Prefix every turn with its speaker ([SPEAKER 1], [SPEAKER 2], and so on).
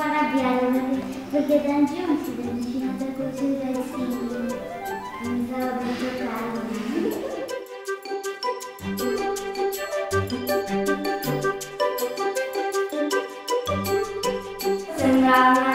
[SPEAKER 1] po' arrabbiata perché, perché Tangi non si è avvicinato così dai figli. Mi stava per giocare. Sembrava